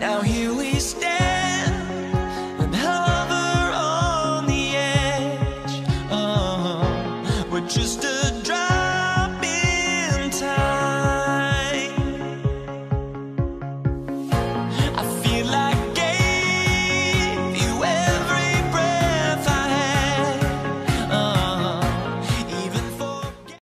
Now here we stand.